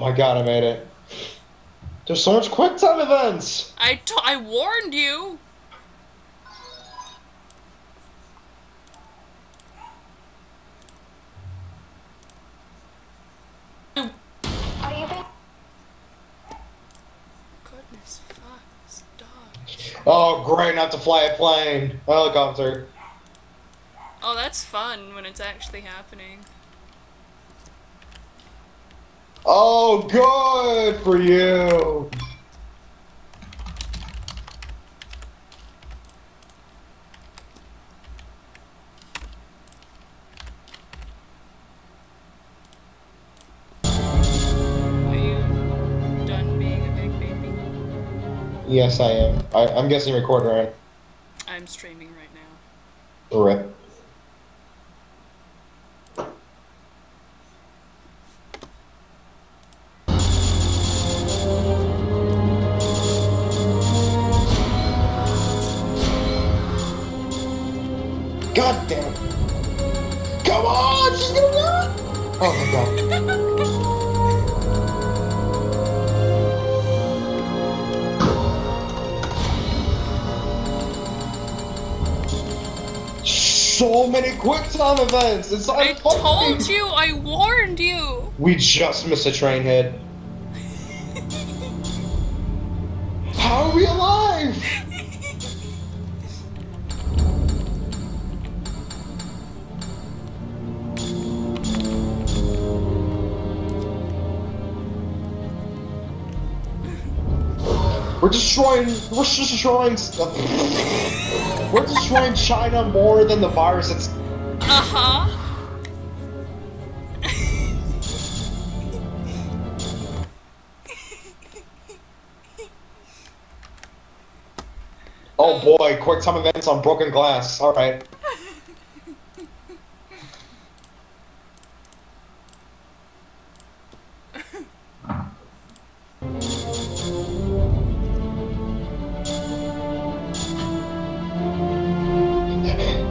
my god, I made it. There's so much quick time events. I t- I warned you. Are you being Goodness fuck. Oh, great, not to fly a plane. A helicopter. Oh, that's fun when it's actually happening. Oh, good for you. Are you done being a big baby? Yes, I am. I, I'm guessing recording right. I'm streaming right now. Rip. Time events. It's I told you, I warned you. We just missed a train hit. How are we alive? We're destroying. We're just destroying stuff. We're destroying China more than the virus. It's quick events on broken glass. All right.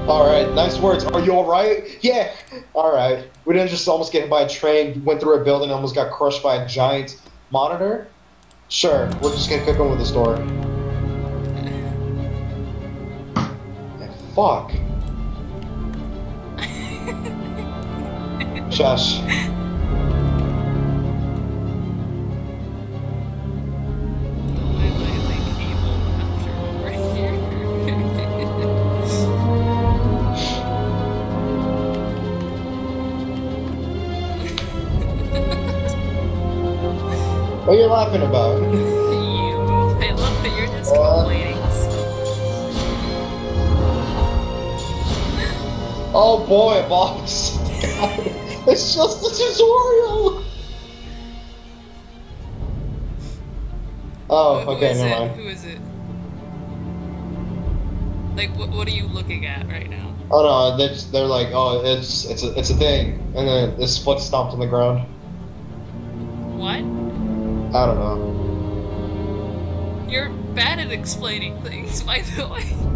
All right, nice words. Are you all right? Yeah. All right. We didn't just almost get hit by a train, went through a building, almost got crushed by a giant monitor. Sure, we're just gonna kick on with the story. Fuck. Shush. I like, like evil after right here. What are you laughing about? Oh boy, boss. it's just a tutorial. Oh, Who okay, never mind. Who is it? Like, what, what are you looking at right now? Oh no, they're, just- they're like, oh, it's it's a it's a thing, and then this foot stomped on the ground. What? I don't know. You're bad at explaining things, by the way.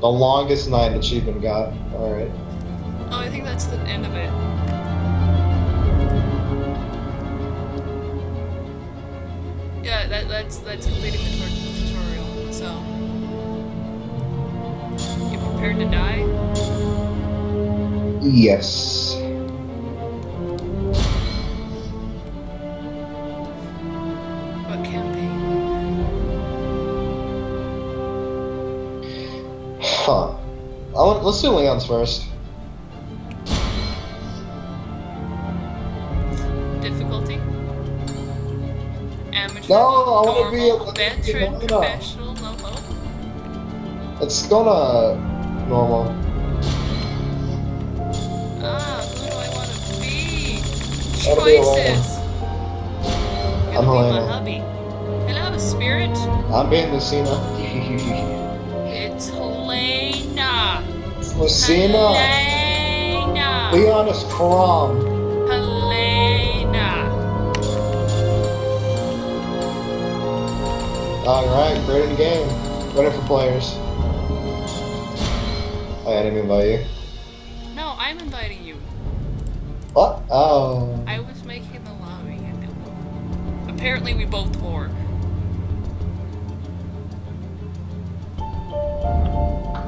The longest night achievement got. All right. Oh, I think that's the end of it. Yeah, that, that's that's completing the tutorial. So, you prepared to die? Yes. Want, let's do Leon's first. Difficulty? Amateur? No, I wanna be normal, wanna be veteran, normal. professional, no hope? It's gonna normal. Ah, who do I want to be? I'll be Elena. Choices. I'm be my Elena. hubby. Hello, spirit. I'm being Lucina. Lucina. Helena. Leon is Chrom. Helena. Alright, great in the game. Ready for players. I didn't invite you. No, I'm inviting you. What? Oh. I was making the lobby. and it- Apparently, we both were.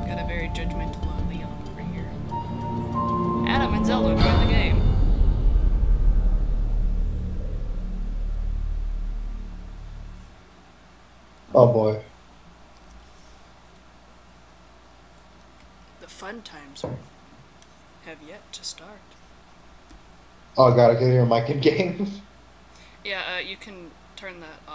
Got a very judgmental Zelda join the game. Oh boy. The fun times are have yet to start. Oh god, I can hear mic in game. Yeah, uh, you can turn that off.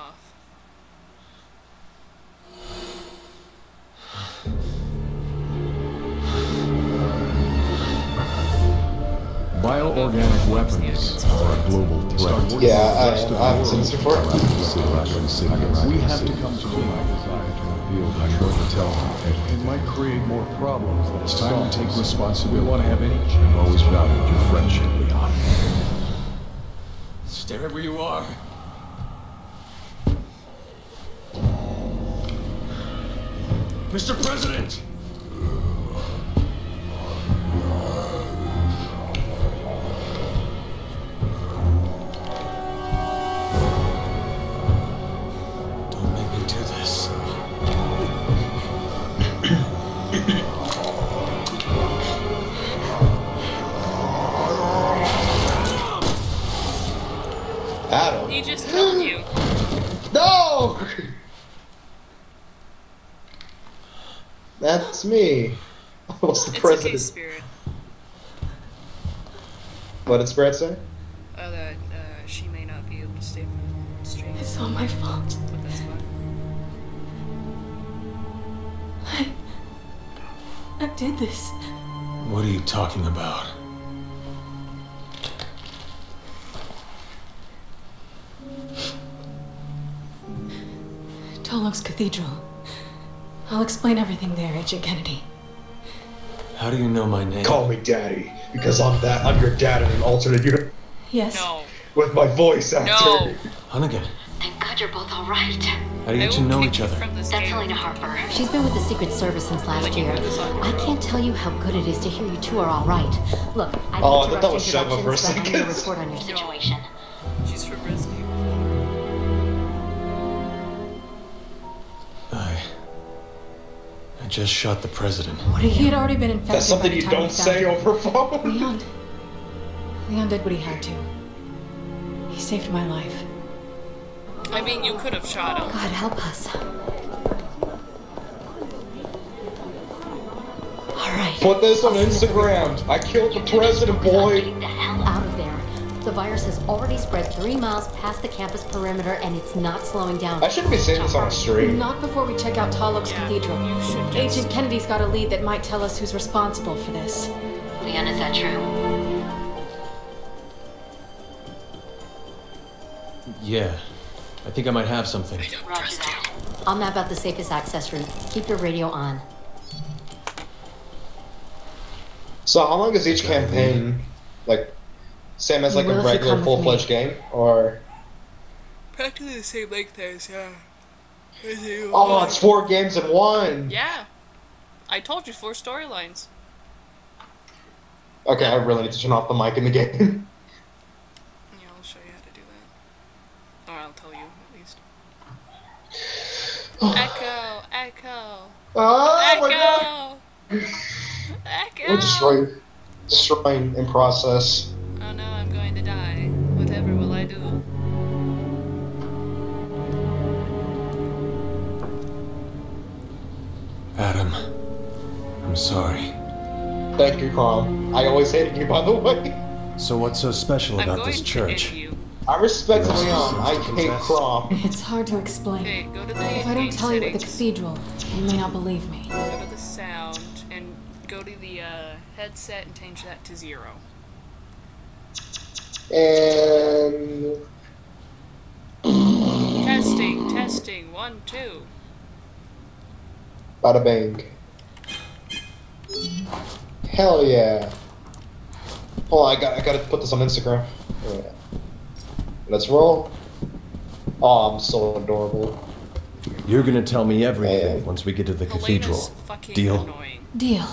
Bioorganic weapons are a global threat. yeah, I, I haven't seen this before. We have to come to my desire to reveal the truth. Tell it, it might create more problems than it's time to take responsibility. We want to have any change. I've always valued your friendship, Leon. Stay right where you are. Mr. President! Adam. He just killed you. No! That's me. What's the It's okay, president? Spirit. What did Spirit say? Uh, that uh, she may not be able to stay from stream, It's all my fault. but that's fine. I. I did this. What are you talking about? Tall Oaks Cathedral. I'll explain everything there, Agent Kennedy. How do you know my name? Call me daddy, because I'm that. I'm your dad in an alternate universe Yes? No. with my voice actor. No. Hunnigan, Thank God you're both all right. how do you I two know each other? That's game. Helena Harper. She's been with the Secret Service since last year. know this on- I can't tell you how good it is to hear you two are all right. Look, I Oh, I need thought to that rush was Sheva for a introductions, but I need a second. report on your situation. I just shot the president. What are? He had already been infected. That's something by the you don't say him. over phone. Leon. Leon did what he had to. He saved my life. I mean, you could have shot him. God help us. All right. Put this on Instagram. I killed the president, boy. Getting the hell Out of there. The virus has already spread three miles past the campus perimeter and it's not slowing down. I shouldn't be saying this on a stream. Not before we check out Tall Oaks Yeah, Cathedral. you should just- Agent Kennedy's got a lead that might tell us who's responsible for this. Leon, is that true? Yeah. I think I might have something. Roger that. I'll map out the safest access route. Keep your radio on. So how long is each campaign? Like, same as like a regular full fledged game, or? Practically the same length as, yeah. Resident Evil Oh, five. it's four games in one. Yeah. I told you four storylines. Okay, I really need to turn off the mic in the game. Yeah, I'll show you how to do that. Or I'll tell you, at least. Echo! Echo! oh my god! Echo! Echo! We're destroying, destroying in process. Oh no, I'm going to die. Whatever will I do? Adam. I'm sorry. Thank you, Chrom. I always hated you, by the way. So what's so special I'm about this church? I respect Yes, Leon. I hate yes. Chrom. It's hard to explain. Okay, go to the If I don't game tell you at the cathedral, you may not believe me. Go to the sound and go to the uh, headset and change that to zero. And Testing, testing, one, two. bada bang. Hell yeah. Hold on, I got I gotta put this on Instagram. Oh, yeah. Let's roll. Oh, I'm so adorable. You're gonna tell me everything Yeah. once we get to the Helena's cathedral. fucking Deal? annoying. Deal.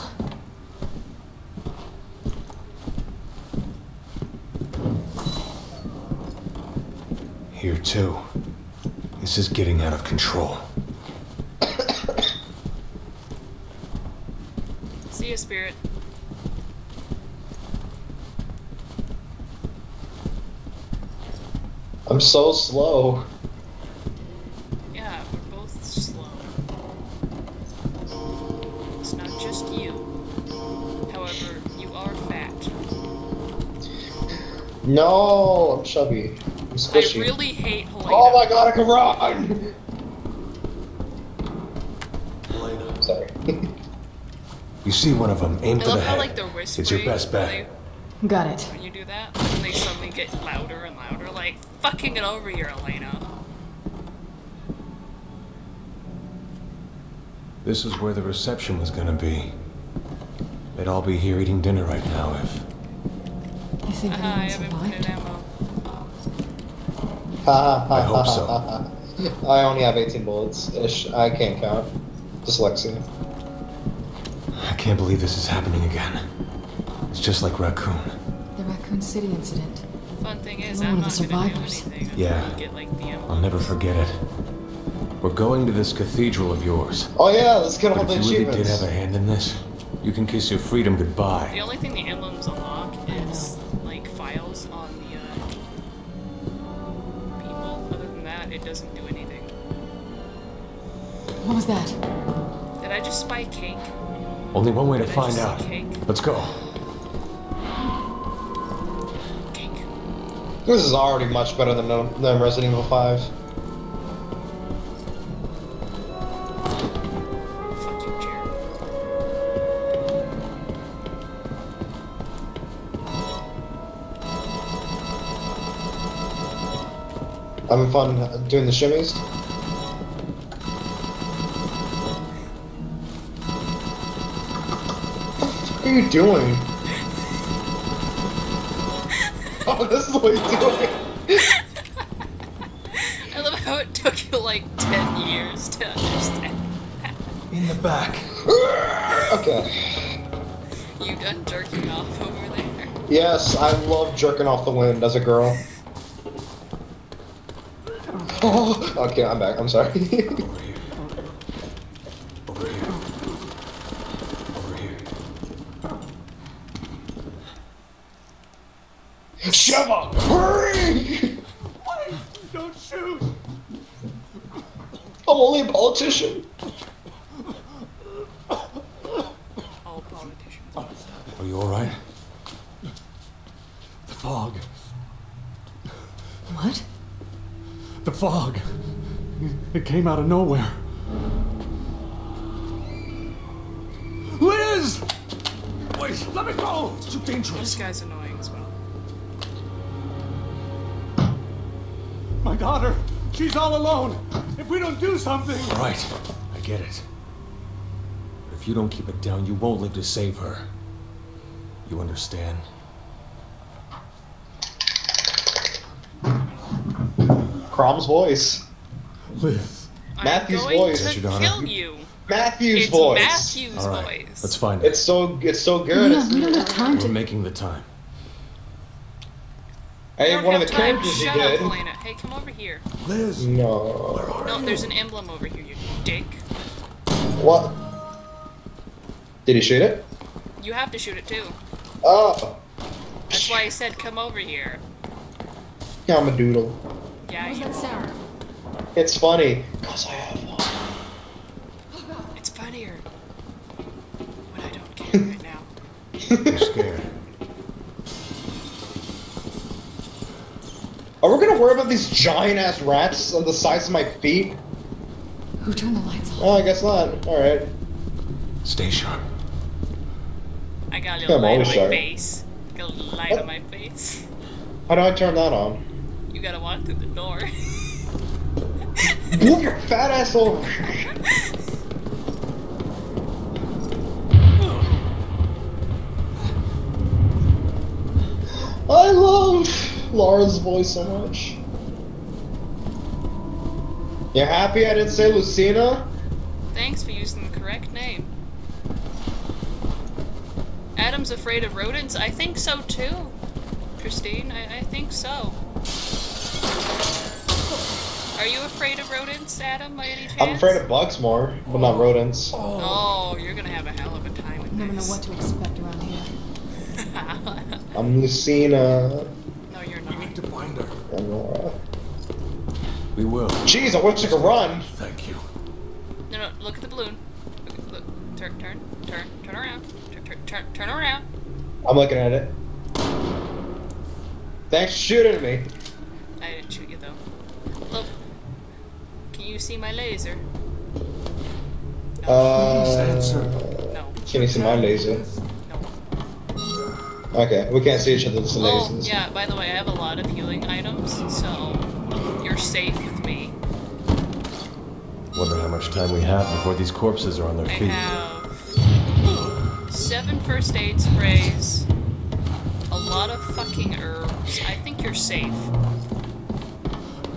Here too. This is getting out of control. See you, Spirit. I'm so slow. Yeah, we're both slow. It's not just you. However, you are fat. No, I'm chubby. I'm I really hate Helena. Oh my god, I can run! Sorry. You see one of them, aim I for the love how head. like they're. It's your best bet. When, Got it. when you do that, and they suddenly get louder and louder. Like, fucking it over here, Elena. This is where the reception was gonna be. They'd all be here eating dinner right now if... You think Haha, uh, I anyone haven't put in survived? ammo. Ha, ha, I hope so. ha, ha. I only have 18 bullets ish. I can't count. Dyslexia. I can't believe this is happening again. It's just like Raccoon. The Raccoon City incident. Fun thing is, You're I'm one of the survivors. Yeah. get like the. I'll never forget it. We're going to this cathedral of yours. Oh yeah, let's get all But the if you really did have a hand in this, you can kiss your freedom goodbye. The only thing the What was that? Did I just spy cake? Only one way to I find just out. see Cake. Let's go. Cake. This is already much better than, than Resident Evil 5. Fuck you, Jared. Having fun doing the shimmies. What are you doing? Oh, this is what you're doing. I love how it took you like 10 years to understand. In the back. Okay. You done jerking off over there? Yes, I love jerking off the wind as a girl. Oh, okay, I'm back. I'm sorry. Over here. Over here. Over here. Shiva, hurry! Don't shoot! I'm only a politician. All politicians. Are you alright? The fog. What? The fog. It came out of nowhere. All alone. If we don't do something. Alright, I get it. But if you don't keep it down, you won't live to save her. You understand? Chrom's voice. Liz. Matthew's I'm going voice. to Your daughter? kill you. Matthew's it's voice. Matthew's Alright, voice. let's find it. It's so it's so good. We don't, we don't have time We're to. making the time. You hey, don't one of the time. characters you Shut up, did. Helena. Hey, come over here. Liz. No. No, there's an emblem over here, you dick. What? Did he shoot it? You have to shoot it too. Oh. That's why I said come over here. Yeah, I'm a doodle. Yeah, What was you that? It's funny. Cause I have one. It's funnier when I don't care right now. You're scared. Are we gonna worry about these giant ass rats on the size of my feet? Who turned the lights on? Oh, I guess not. Alright. Stay sharp. I got a little I'm light on my sorry. face. Got a little light on my face. How do I turn that on? You gotta walk through the door. Move your fat ass over. I love Laura's voice so much. You're happy I didn't say Lucina? Thanks for using the correct name. Adam's afraid of rodents? I think so too. Christine, I, I think so. Are you afraid of rodents, Adam, by any chance? I'm afraid of bugs more, but not rodents. Oh. oh, you're gonna have a hell of a time with Never know what to expect around here. I'm Lucina. no, you're We not. need to find her. and Nora. We will. Jeez, I wish I could run. Thank you. No, no, look at the balloon. Look, look, turn, turn, turn, turn around. Turn, turn, turn, turn around. I'm looking at it. Thanks for shooting me. I didn't shoot you though. Look. Can you see my laser? No. Uh, answer. no. can you see my laser? No. Okay, we can't see each other's Oh, lasers. yeah, by the way, I have a lot of healing items, so you're safe with me. Wonder how much time we have before these corpses are on their I feet. have seven first aid sprays, a lot of fucking herbs. I think you're safe.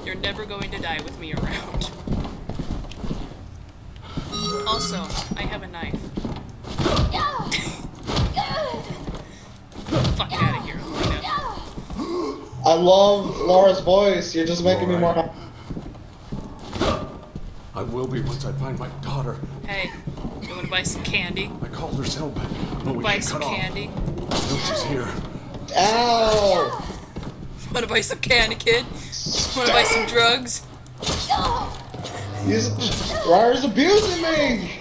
You're never going to die with me around. Also, I have a knife. Fuck out of here, Elena. I love Laura's voice. You're just making me more. Laura. I will be once I find my daughter. Hey, you wanna buy some candy? I called her Selma, but we Buy get some cut candy? off. No, she's here. Ow! Wanna buy some candy, kid? Wanna buy some drugs? He's Ryder's abusing me.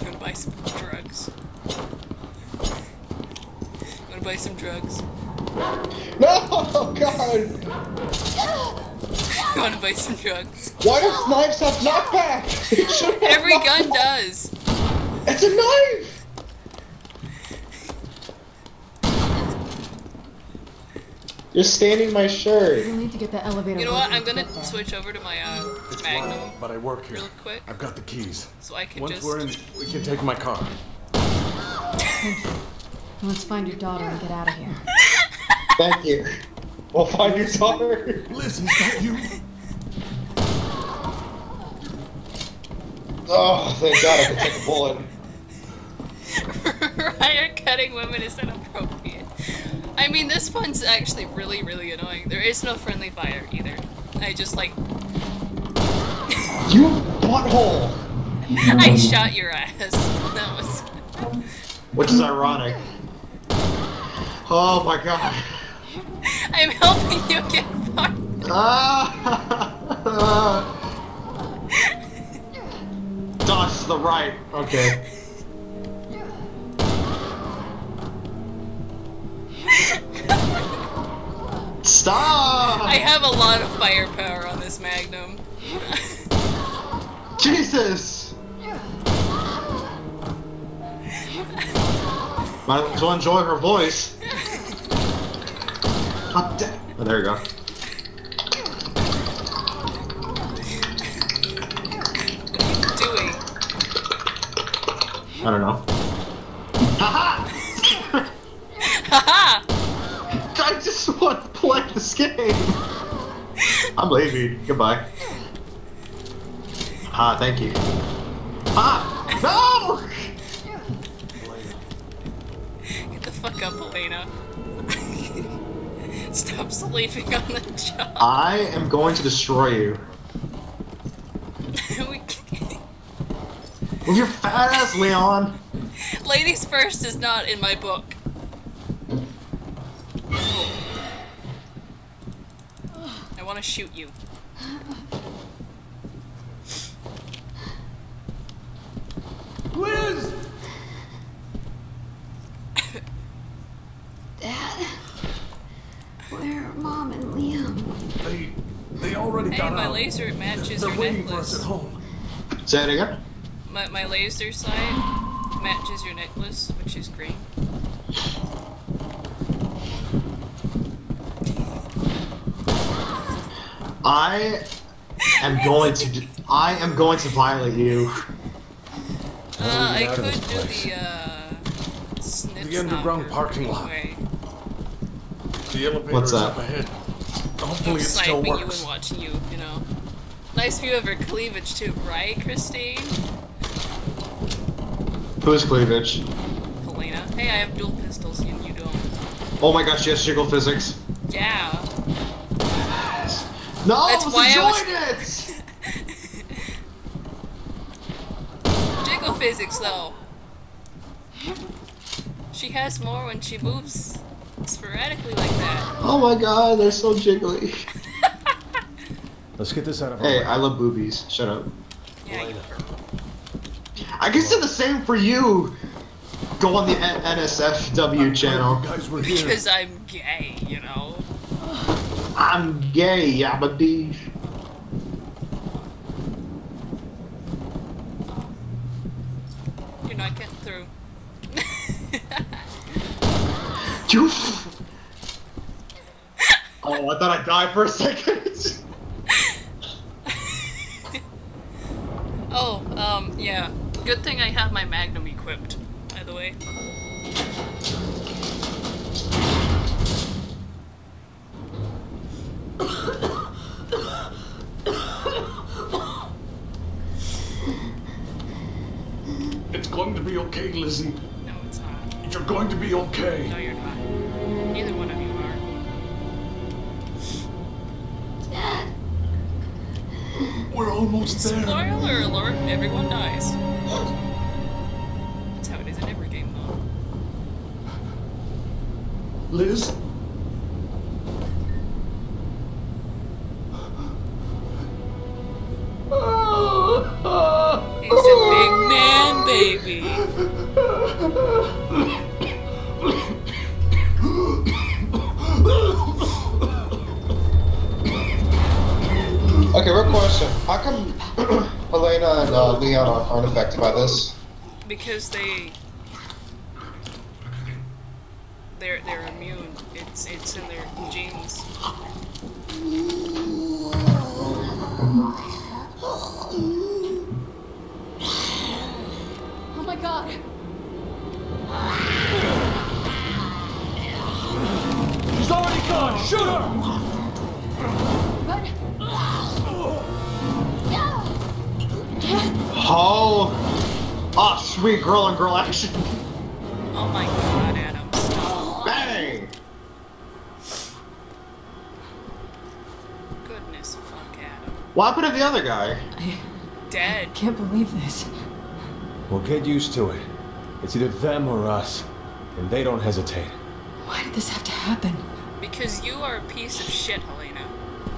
Wanna buy some drugs? Wanna buy some drugs? No, God! Wanna buy some drugs? Why does knives have knockback? It should have Every knockback. gun does. It's a knife. You're staining my shirt. You'll need to get the elevator. You know what? I'm gonna get switch over to my uh, It's Magnum locked, but I work here. real quick, I've got the keys. so I can Once just. we're in, we can take my car. Let's find your daughter and get out of here. Thank you. We'll find your daughter. Liz, is that you? Oh, thank God I can take a bullet. Riot cutting women is inappropriate. I mean, this one's actually really, really annoying. There is no friendly fire either. I just like You butthole. I shot your ass. That was. Which is ironic. Oh my God. I'm helping you get far. Ah. Dodge to the right. Okay. Stop! I have a lot of firepower on this Magnum. Jesus! Might as well enjoy her voice. Oh, there you go. I don't know. Haha! Haha! I just want to play this game. I'm leaving. Goodbye. Ah, thank you. Ah! No! Get the fuck up, Elena. Stop sleeping on the job. I am going to destroy you. We can't- With your fat ass, Leon. Ladies first is not in my book. I want to shoot you. Liz! Dad? Where are Mom and Liam? They, they already Hey, got my out. laser matches They're your waiting for us necklace. at home. Say it again. My, my laser sight matches your necklace, which is green. I am going to. d- I am going to violate you. Uh, I out of could this do place? the, uh... Snip The underground parking lot. way. The elevator What's is that? up ahead. Hopefully it still sniping you and works. watching you, you know. Nice view of her cleavage too, right, Christine? Who's cleavage? Helena. Hey, I have dual pistols and you don't. Oh my gosh, yes, jiggle physics. Yeah. No, That's why I was- enjoy it! Jiggle physics, though. She has more when she moves sporadically like that. Oh my god, they're so jiggly. Let's get this out of our Hey, way. I love boobies. Shut up. Yeah, you purple. I can say the same for you. Go on the N- NSFW channel. Guys were here. Because I'm gay, you know. I'm gay, Yabba You're not getting through. Oh, I thought I died for a second. oh, um, yeah. Good thing I have my Magnum equipped, by the way. It's going to be okay, Lizzie. No, it's not. You're going to be okay. No, you're not. Neither one of you are. We're almost there. Spoiler alert, everyone dies. That's how it is in every game, though. Liz? Baby. Okay, real question. How come Helena and uh, Leon aren't, aren't affected by this? Because they... They're, they're immune. It's, it's in their genes. Sweet girl on girl action. Oh my god, Adam, stop. Bang! Goodness, fuck Adam. What happened to the other guy? Dead. Can't believe this. We'll get used to it. It's either them or us. And they don't hesitate. Why did this have to happen? Because you are a piece of shit, Helena.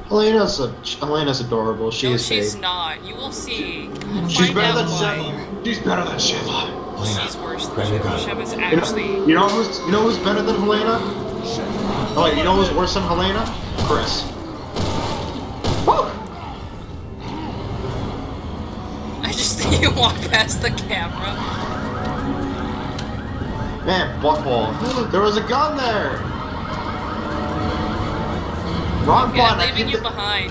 Helena's a, Helena's adorable. She no, is she's fake. not. You will see. You'll She's find better out than why. Sheva. She's better than Sheva. She's worse than Grab your Sheva. gun. You know, you know who's you know who's better than Helena? Oh wait, you know who's worse than Helena? Chris. Woo! I just think you walk past the camera. Man, buttball. There was a gun there. Wrong Yeah, button. I leaving you the- behind.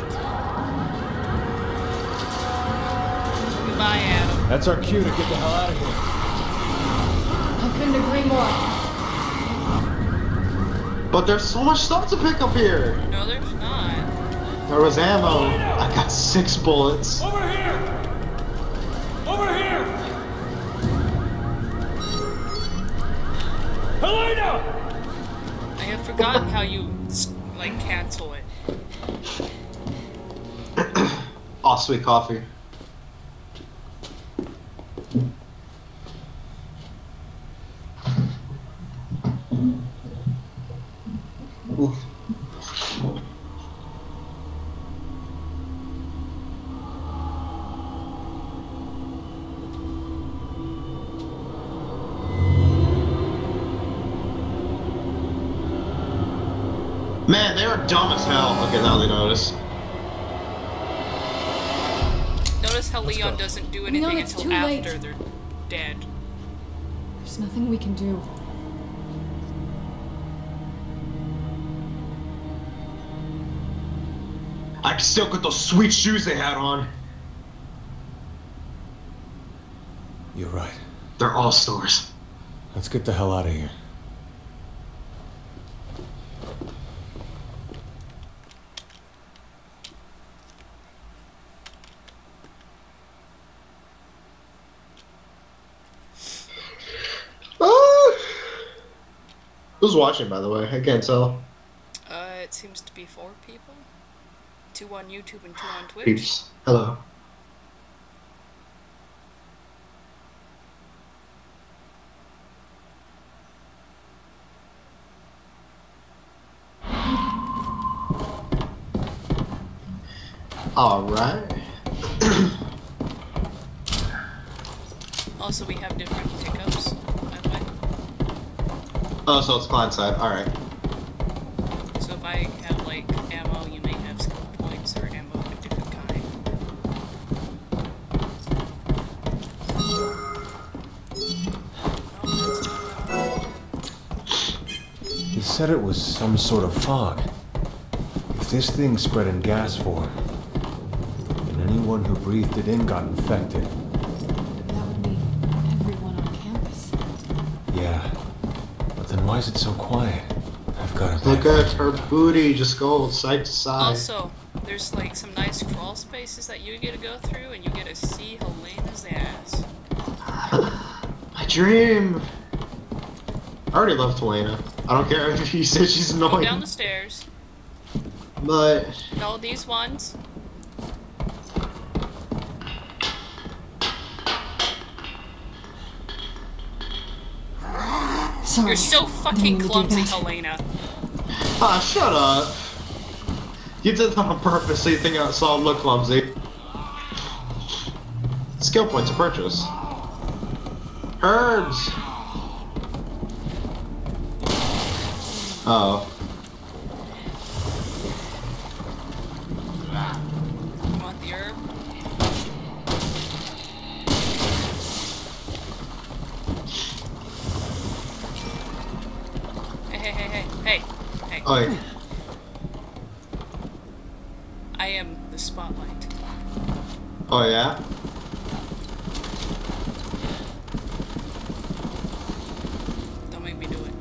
Goodbye, Adam. That's our cue to get the hell out of here. I couldn't agree more. But there's so much stuff to pick up here. No, there's not. There was ammo. I got six bullets. Over here! Over here! Helena! I have forgotten how you, Sweet coffee. I can still get those sweet shoes they had on. You're right. They're all stores. Let's get the hell out of here. Ah! Who's watching, by the way? I can't tell. Uh, it seems to be four people. Two on YouTube and two on Twitch. Peeps. Hello. All right. Also, we have different pickups. By the way. Oh, so it's client side. All right. Said it was some sort of fog. If this thing spread in gas form, and anyone who breathed it in got infected, That would mean everyone on campus. yeah. But then why is it so quiet? I've got to Look at her booty just go side to side. Also, there's like some nice crawl spaces that you get to go through, and you get to see Helena's ass. My dream. I already love Helena. I don't care if you said she's Go annoying, down the stairs. but No, these ones. Sorry. You're so fucking mean to do clumsy. Helena. ah, shut up. You did that on purpose, so you think I saw him look clumsy. Skill point to purchase. Herbs. Oh. You want the herb? Hey, hey, hey, hey, hey. I am the spotlight. oh yeah. Don't make me do it.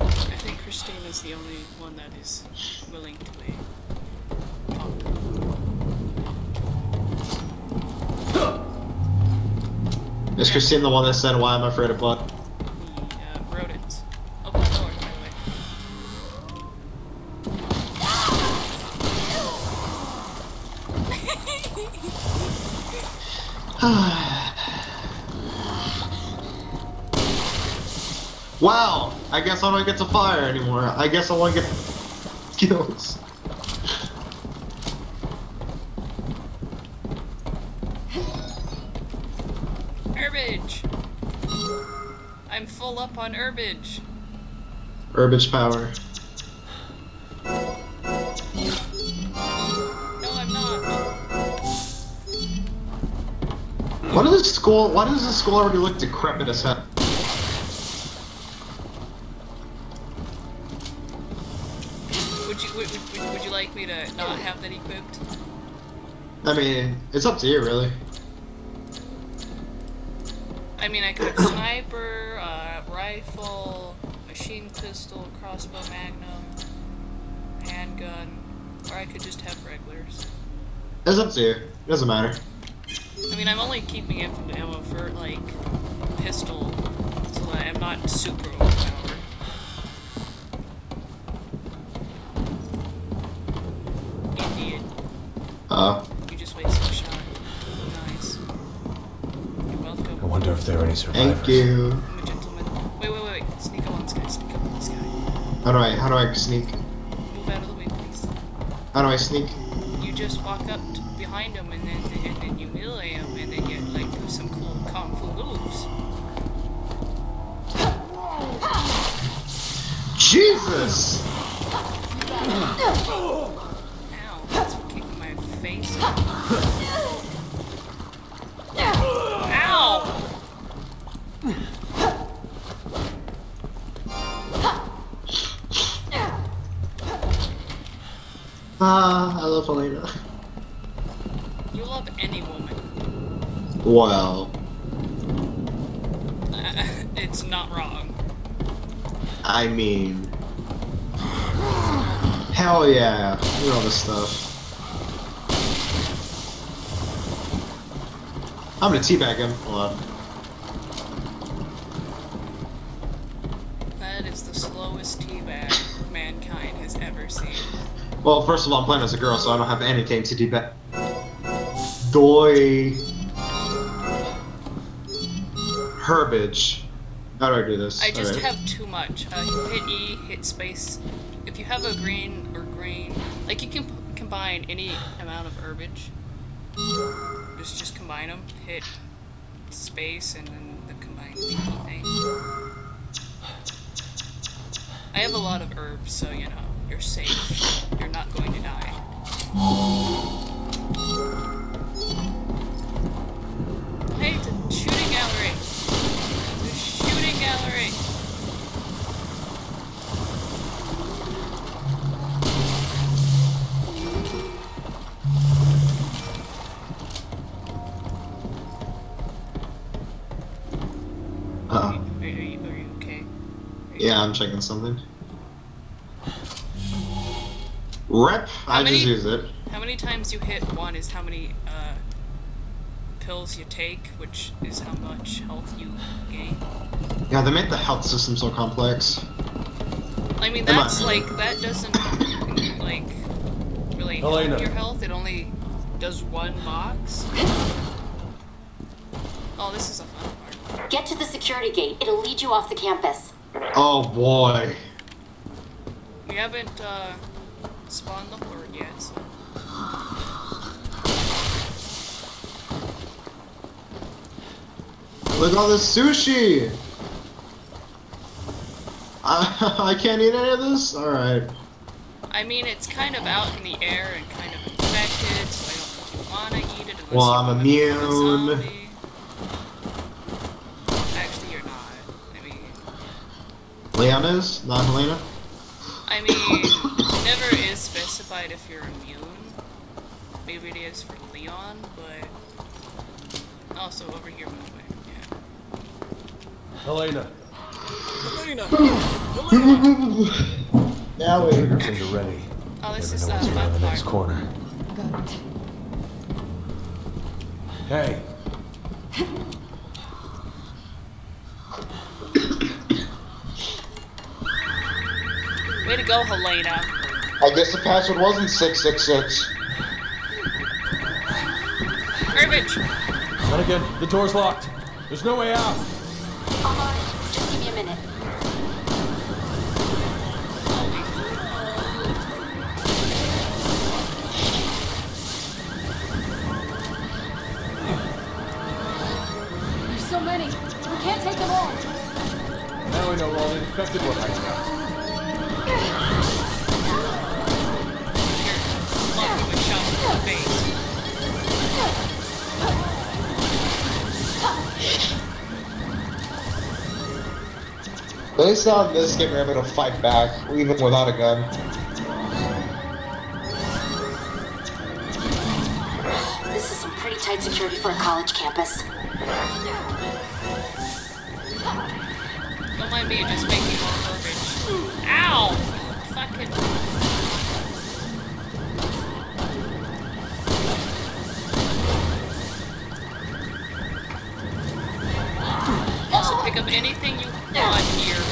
I think Christine is the only one that is willing to uh, talk. Is Christine the one that said, "Why am I afraid of blood"? The uh, rodents. Open the door, by the way. Wow. I guess I don't get to fire anymore. I guess I want to get skills. Herbage! I'm full up on herbage. Herbage power. No, I'm not. Why does this school? Why does this school already look decrepit as hell? Would you would, would, would you like me to not have that equipped? I mean, it's up to you, really. I mean, I could have sniper, uh, rifle, machine pistol, crossbow magnum, handgun, or I could just have regulars. It's up to you. It doesn't matter. I mean, I'm only keeping infinite ammo for, like, pistol, so that I'm not super overpowered. Idiot. Uh, You just wasted a shot. Nice. You're I wonder if there are any survivors. thank you. How do I? How do I sneak? Move out of the way, please. How do I sneak? You just walk up behind him and then and then you melee him and then you like do some cool kung fu moves. Jesus! Ow! That's for kicking my face. Ah, I love Elena. You love any woman. Well, it's not wrong. I mean, hell yeah, look at all this stuff. I'm gonna teabag him. Hold on. Well, first of all, I'm playing as a girl, so I don't have anything to teabag. Doy. Herbage. How do I do this? I just Alright. have too much. Uh, you hit E, hit space. If you have a green or green, like you can p- combine any amount of herbage. Just just combine them. Hit space and then the combine thingy thing. I have a lot of herbs, so you know you're safe. You're not going to die. Hey, it's a shooting gallery. The shooting gallery. Uh-oh. Are, are, you, are you okay? Yeah, I'm checking something. Rep. How I many- just use it. How many times you hit one is how many uh, pills you take, which is how much health you gain. Yeah, they made the health system so complex. I mean, that's like that doesn't like really help Helena. your health. It only does one box. Oh, this is a fun part. Get to the security gate. It'll lead you off the campus. Oh boy. We haven't uh, spawned the horde yet. So. Look at all this sushi! I, I can't eat any of this? Alright. I mean, it's kind of out in the air and kind of infected, so I don't think you want to eat it unless Well, I'm immune. Actually, you're not. I mean, Leon is? Not Helena? I mean, it never is specified if you're immune. Maybe it is for Leon, but also over here, by the way. Yeah. Helena, Helena. Now we. trigger finger ready. Oh, this Never is uh, around the fun next corner. Got it. Hey, Way to go, Helena. I guess the password wasn't 666. Garbage. not again. The door's locked. There's no way out. I'm on it. Just give me a minute. There's so many. We can't take them all. Now I know all the infected were At least on this game, you're able to fight back, even without a gun. This is some pretty tight security for a college campus. Don't mind me just making more garbage. Ow! Fucking. Also, pick up anything you want here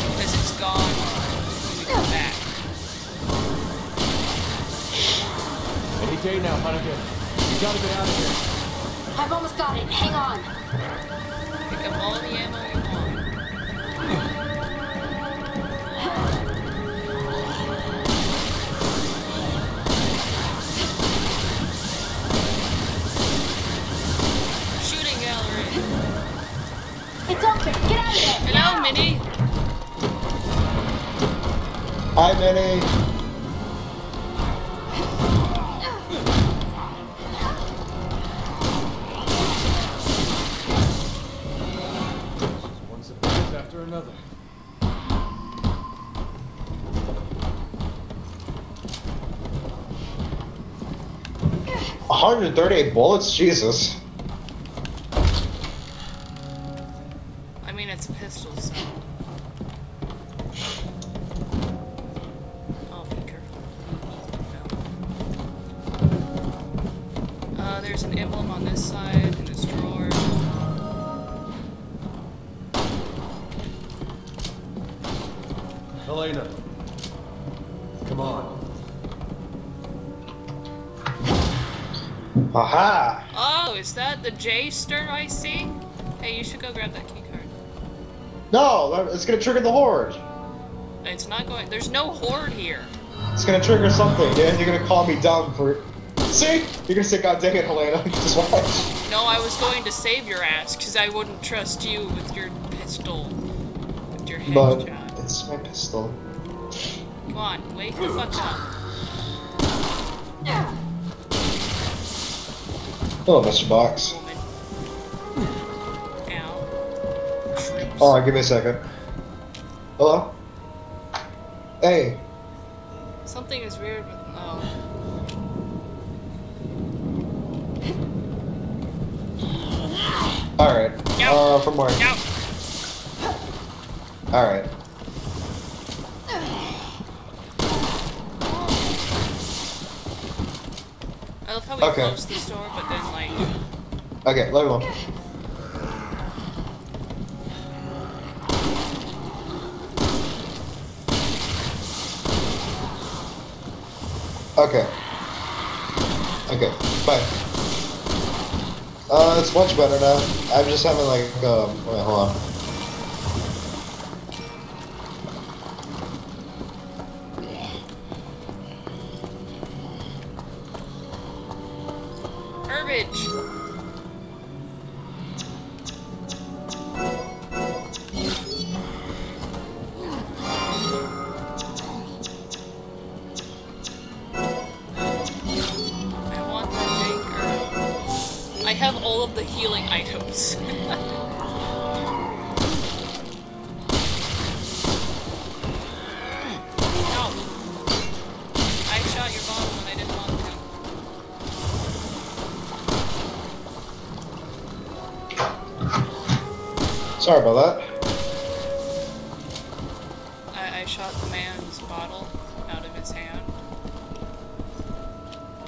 day now, Hunnigan. You gotta get out of here. I've almost got it. Hang on. Pick up all the ammo you want. Shooting gallery. It's open. Get out of there. Hello, now. Minnie. Hi, Minnie. After another. 138 bullets? Jesus. Is that the J stir I see? Hey, you should go grab that key card. No, it's gonna trigger the horde. It's not going. There's no horde here. It's gonna trigger something, and you're gonna call me dumb for. See? You're gonna say, God dang it, Helena. Just watch. No, I was going to save your ass because I wouldn't trust you with your pistol, with your But headshot. it's my pistol. Come on, wake the fuck up. Hello, Mr. Box. Woman. Ow. Alright, give me a second. Hello? Hey. Something is weird with. Oh. Alright. No. Uh, from where? No! Alright. I love how we Okay. closed the store, but then, like. Okay, let me one. Okay. Okay, bye. Uh, it's much better now. I'm just having like, um, wait, hold on. want to. Sorry about that. I, I shot the man's bottle out of his hand.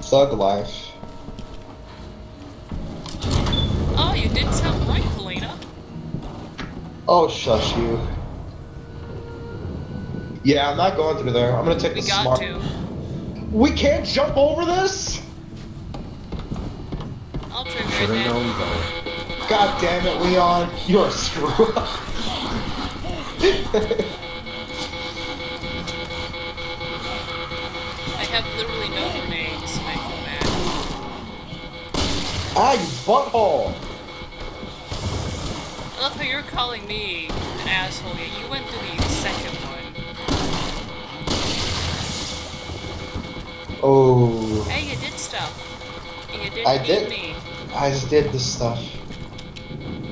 Thug life. Oh, you did something right, Helena. Oh, shush you. Yeah, I'm not going through there. I'm gonna take We the got smart. to. We can't jump over this? I'll trigger it Should have then. known better. God damn it, Leon. You're a screw up. I have literally no grenades. I feel bad. ah, you butthole. I love how you're calling me an asshole, yet you went through the second one. Oh. Hey, you did stuff. And you didn't I did. me. I just did this stuff.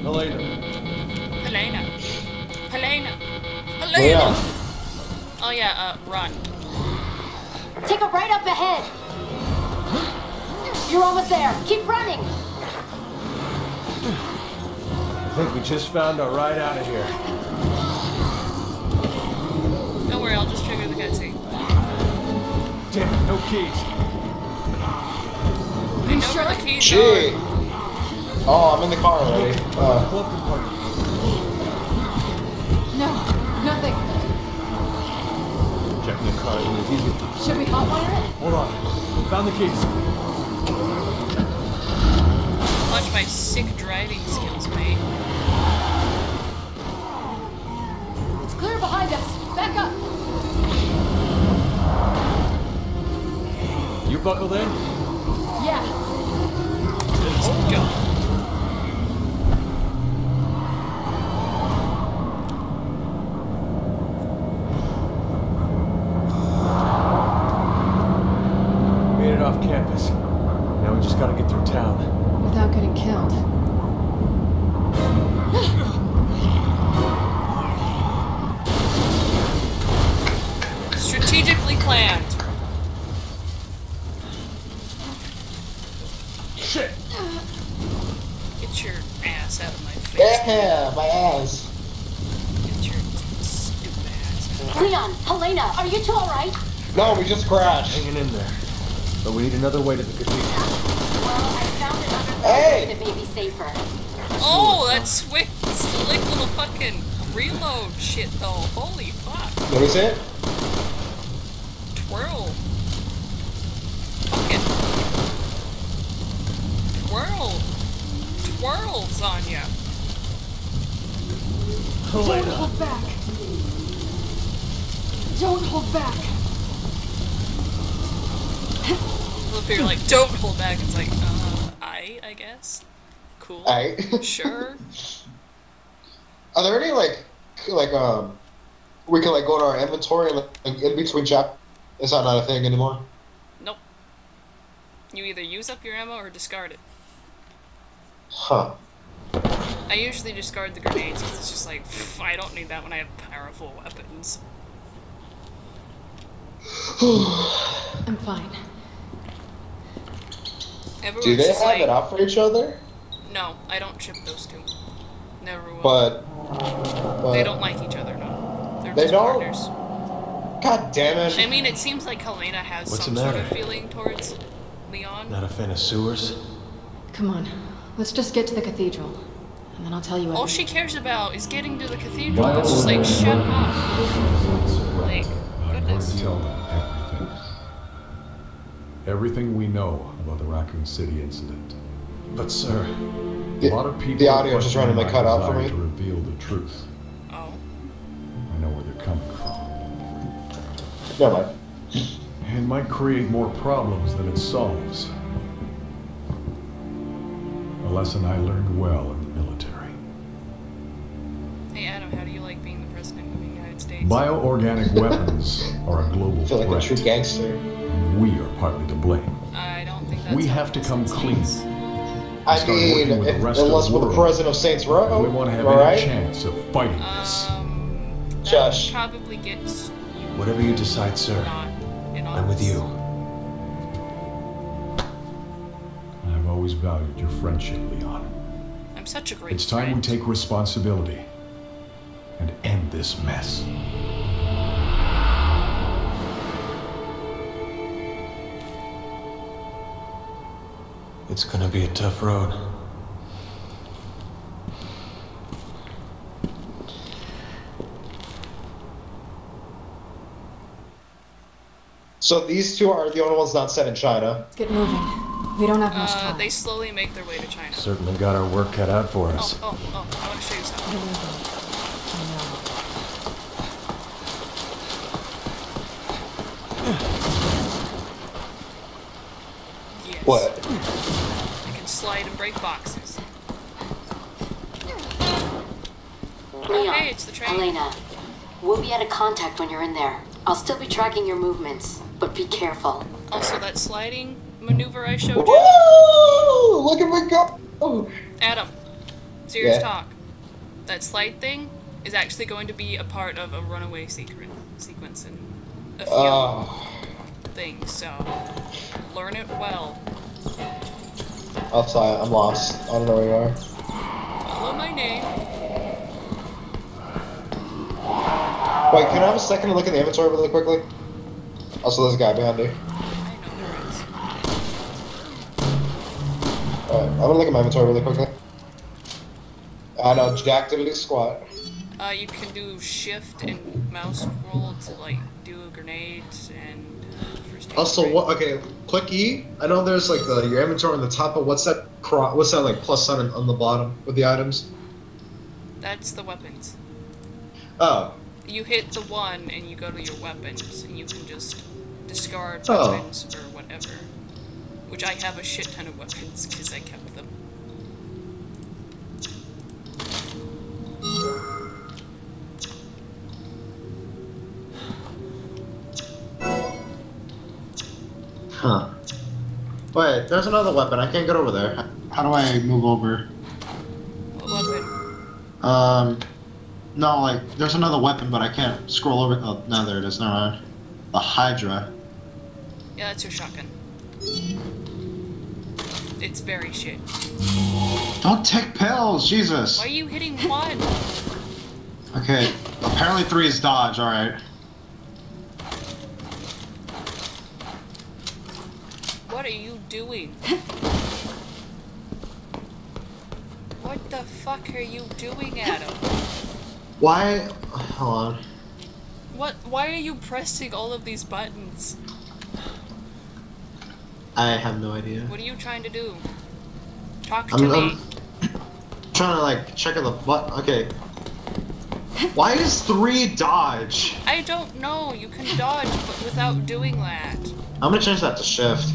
Helena. Helena. Helena. Helena! Leon. Oh yeah, uh, run. Take a right up ahead. You're almost there. Keep running. I think we just found our ride out of here. Don't worry, I'll just trigger the cutscene. Damn it, no keys. I know where the keys Gee. are. Oh, I'm in the car already. Uh, Glove compartment. No, nothing. Checking the car as easy. Should we hotwire it? Hold on. Found the keys. Watch my sick driving skills, You buckled in? Yeah. Let's go. Made it off campus. Now we just gotta get through town. Without getting killed. Are you two all right? No, we just crashed. Hanging in there. But we need another way to the cathedral. Well, I found another Hey! that may be safer. Oh, that slick, slick little fucking reload shit though. Holy fuck. What is it? Twirl. Fuck it. Twirl. Twirl, Zanya. Don't hold back. Don't back. If you're like, don't hold back, it's like, uh, I, I guess. Cool. I. Sure. Are there any like, like um, we can like go to our inventory and like in between chap? Is that not a thing anymore? Nope. You either use up your ammo or discard it. Huh. I usually discard the grenades because it's just like, pff, I don't need that when I have powerful weapons. I'm fine. Everyone's Do they have like, it out for each other? No, I don't ship those two. Never will. But, but they don't like each other, no. They're They just don't? partners. God damn it! I mean, it seems like Helena has What's some the sort of matter? feeling towards Leon. Not a fan of sewers? Come on. Let's just get to the cathedral. And then I'll tell you All everything. she cares about is getting to the cathedral. It's just like, shut up. Like, I'm going goodness. to tell them everything. Everything we know about the Raccoon City incident. But, sir, A lot of people the are audio just questioning randomly my cut out for me. to reveal the truth. Oh. I know where they're coming from. Never mind. It might create more problems than it solves. A lesson I learned well in the military. Hey, Adam, how do you like being the president of the United States? Bioorganic weapons are a global I feel like a true threat, gangster. we are partly to blame. I don't think that's We have to come clean. I Start mean, working with the if- rest of the unless we're the president of Saints Row, If we want to have all any right? chance of fighting this. Um, Josh. probably gets you whatever you decide, sir, I'm with you. I've always valued your friendship, Leon. I'm such a great It's time we take responsibility and end this mess. It's gonna be a tough road. So these two are the only ones not set in China. Let's get moving. We don't have much Uh, time. they slowly make their way to China. Certainly got our work cut out for us. Oh, oh, oh, I want to show you something. What do we do? I know. Yes. What? I can slide and break boxes. Leon, hey, it's the train. Elena, we'll be out of contact when you're in there. I'll still be tracking your movements, but be careful. Also, that sliding maneuver I showed you. Woo! Look at my go! Oh. Adam, serious Yeah. talk. That slide thing is actually going to be a part of a runaway secret sequence in a few Oh. Ah. Things. So learn it well. Outside, I'm lost. I don't know where you are. Follow my name. Wait, can I have a second to look at the inventory really quickly? Also, there's a guy behind you. I know there is. Alright, I'm gonna look at my inventory really quickly. I know, Jack did a squat. Uh, you can do shift and mouse roll to like do grenades and Oh, also, what? Okay, click E. I know there's like the your inventory on the top, but what's that? Cro- what's that like plus sign on- on the bottom with the items? That's the weapons. Oh, You hit the one and you go to your weapons and you can just discard Oh. weapons or whatever. Which I have a shit ton of weapons because I kept them. Huh. Wait, there's another weapon. I can't get over there. How do I move over? Um, no, like there's another weapon, but I can't scroll over. Oh, no, there it is. Never mind. The Hydra. Yeah, that's your shotgun. It's very shit. Don't take pills, Jesus. Why are you hitting one? Okay, apparently three is dodge. All right. What are you doing? What the fuck are you doing, Adam? Why? Hold on. What? Why are you pressing all of these buttons? I have no idea. What are you trying to do? Talk to I'm, me. I'm trying to like check on the button. Okay. Why is three dodge? I don't know. You can dodge, but without doing that. I'm gonna change that to shift.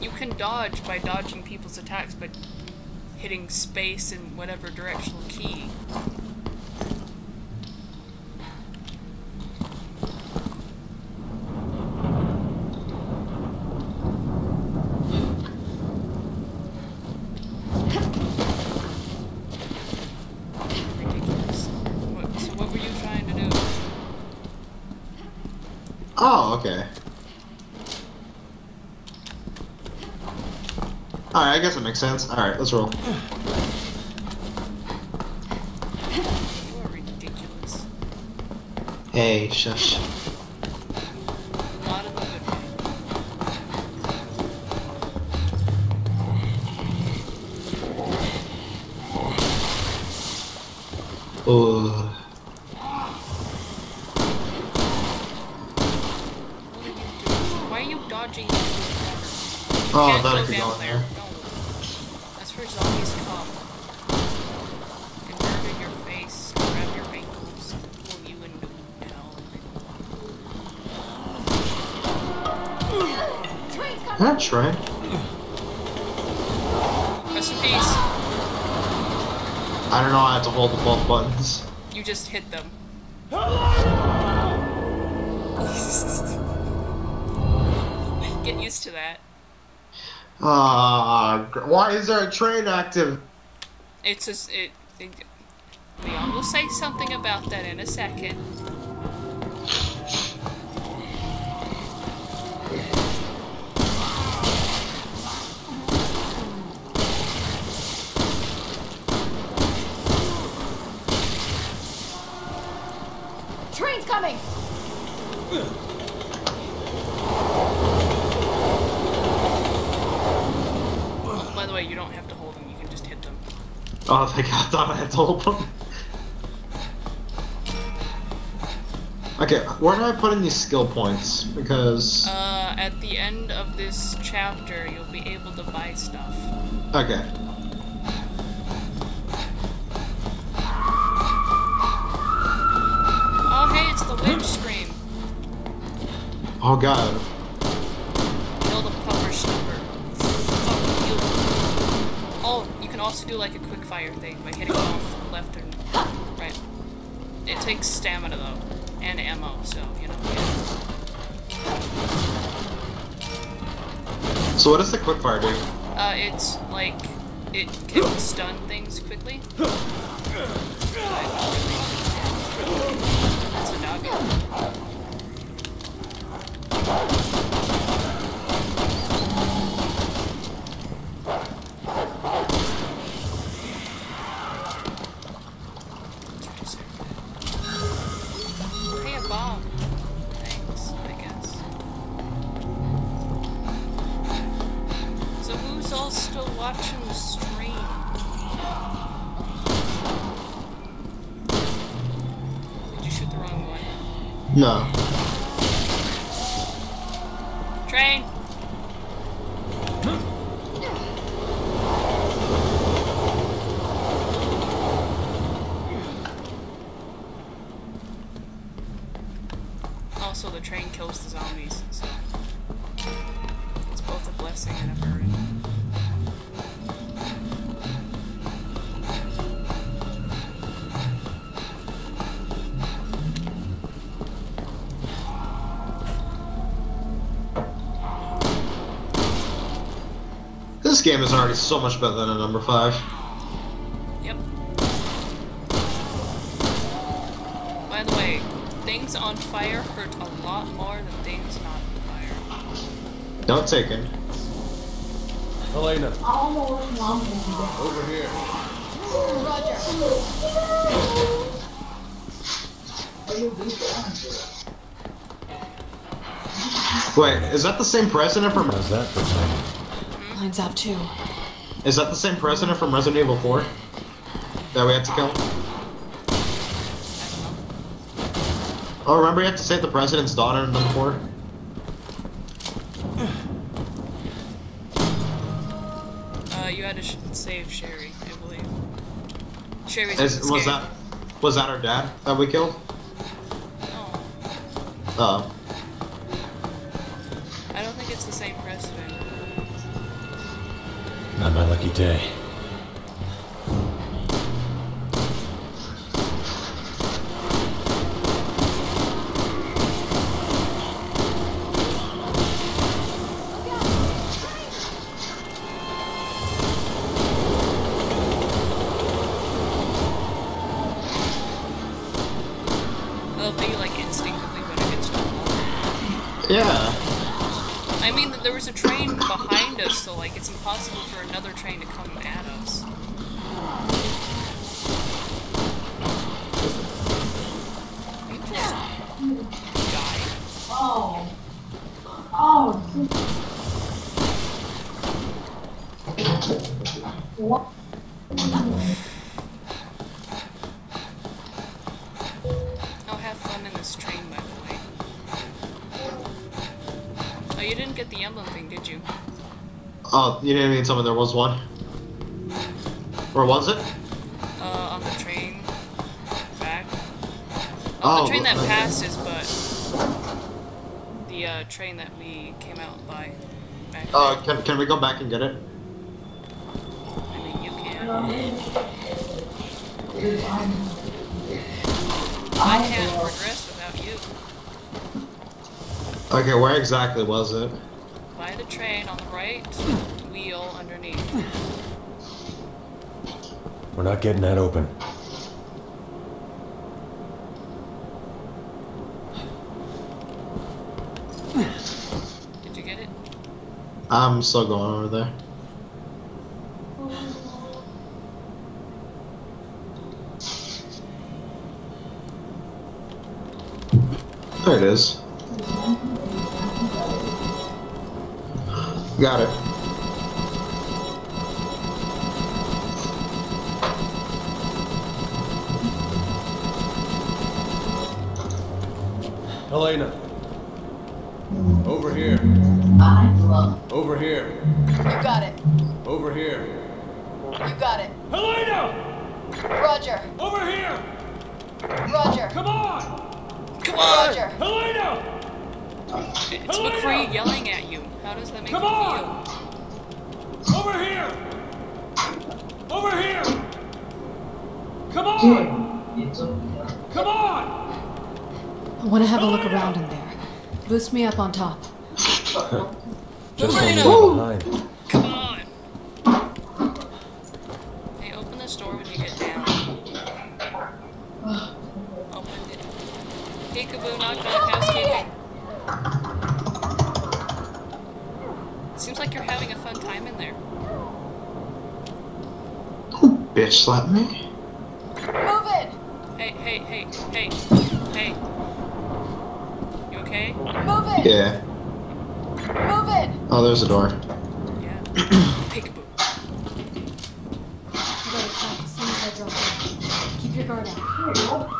You can dodge by dodging people's attacks, but hitting space in whatever directional key. Ridiculous. What, so what were you trying to do? Oh, okay. Alright, I guess it makes sense. Alright, let's roll. You are ridiculous. Hey, shush. Rest in peace. I don't know, I have to hold the both buttons. You just hit them. Get used to that. Ah, gr- why is there a train active? It's just it, it. Leon will say something about that in a second. By the way, you don't have to hold them. You can just hit them. Oh, thank God, I thought I had to hold them. Okay, where do I put in these skill points? Because... Uh, at the end of this chapter, you'll be able to buy stuff. Okay. Oh god. Kill the. Fuck you. Oh, you can also do like a quick fire thing by hitting both left and right. It takes stamina though, and ammo, so you know. Yeah. So what does the quick fire do? Uh, it's like it can stun things quickly. That's a doggo. Hey, a blessing a burden. This game is already so much better than a number five. Yep. By the way, things on fire hurt a lot more than things not on fire. Don't take it. Elena. Over here. Roger. Wait, is that the same president from? How's that for timing? Lines up too. Is that the same president from Resident Evil 4? That we had to kill? Oh, remember you had to save the president's daughter in number 4? Sherry's Is, was game. that was that our dad that we killed? No, Uh, I don't think it's the same president. Not my lucky day. You didn't even tell me there was one. Where was it? Uh, on the train back. Oh, Oh, the train that okay. passes, but the uh, train that we came out by. Back Uh, there. can, can we go back and get it? I mean, you can. I can't progress without you. Okay, where exactly was it? By the train on the right, wheel underneath. We're not getting that open. Did you get it? I'm still going over there. There it is. Got it. Helena. Over here. Over here. You got it. Over here. You got it. Helena! Roger. Over here! Roger. Come on! Come on! Roger. Helena! It's McCree yelling at you. How does that make Come you on! feel? Over here! Over here! Come on! Come on! I want to have a look around in there. Boost me up on top. Just Elena! don't leave behind. Come on! Hey, open this door when you get down. Opened it. Peekaboo knocked on housekeeping. Seems like you're having a fun time in there. Bitch slap me? Move it. Hey, hey, hey, hey, hey. You okay? Move it. Yeah. Move there's a door. Yeah. Peekaboo. I got attacked as soon as I drove in. Keep your guard up.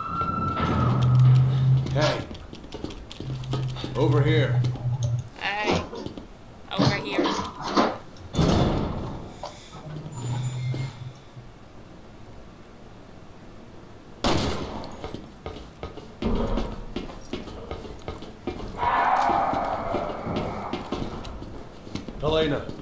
Hey. Over here. Hey. Over here. Helena.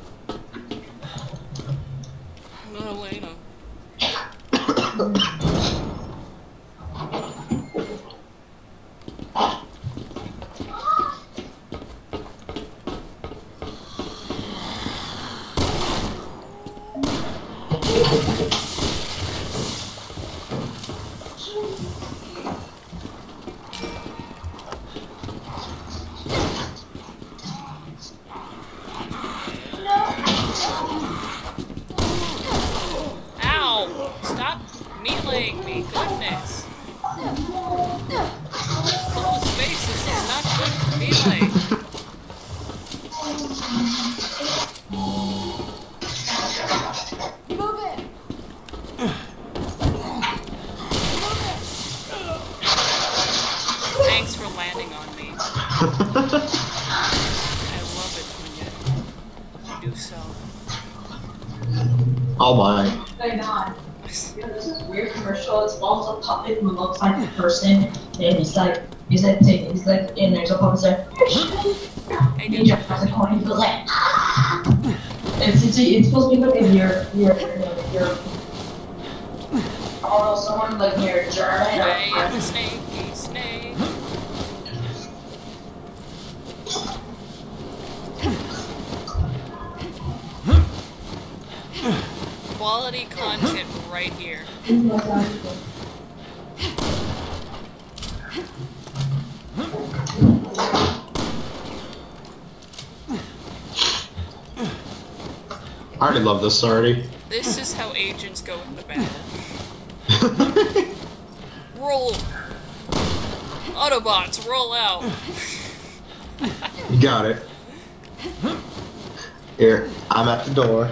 This already. This is how agents go into battle. Roll! Autobots, roll out! You got it. Here, I'm at the door.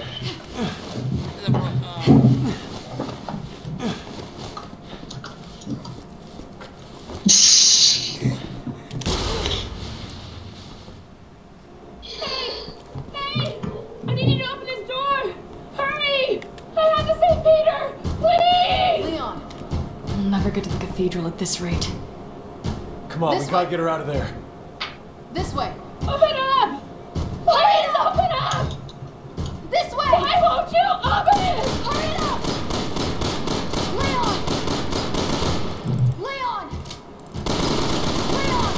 This way! Open up! Please open up! This way! Why won't you open it? Hurry it up! Leon! Leon! Leon!